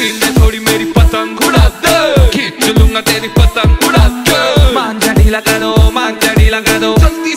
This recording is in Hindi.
सीन में थोड़ी मेरी पतंग उड़ा दो खींच लूँगा तेरी पतंग उड़ा दो मांझा ढीला कर दो मांझा ढीला कर। दो जल्दी